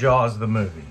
Jaws the movie.